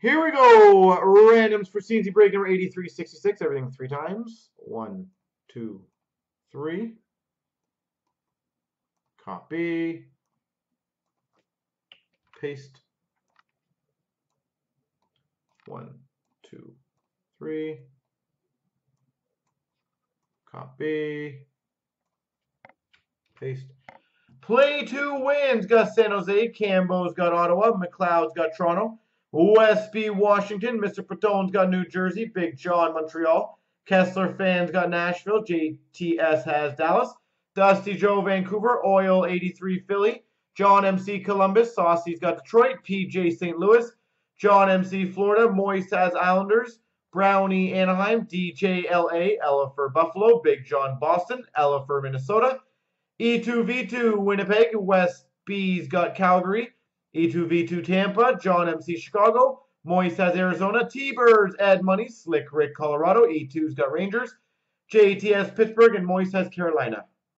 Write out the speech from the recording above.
Here we go. Randoms for CNC break number 8366. Everything three times. One, two, three. Copy. Paste. One, two, three. Copy. Paste. Play two wins. Got San Jose. Cambo's got Ottawa. McLeod's got Toronto. Westby Washington. Mr. Patone's got New Jersey. Big John Montreal. Kessler fans got Nashville. JTS has Dallas. Dusty Joe Vancouver. Oil 83 Philly. John MC Columbus. Saucy's got Detroit. PJ St. Louis. John MC Florida. Moist has Islanders. Brownie Anaheim. DJ LA. Ella for Buffalo. Big John Boston. Ella for Minnesota. E2V2 Winnipeg. West B's got Calgary. E2V2 Tampa, John MC Chicago, Moise has Arizona, T-Birds Ed Money, Slick Rick Colorado, E2's got Rangers, JTS Pittsburgh, and Moise has Carolina.